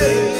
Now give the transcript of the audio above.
away.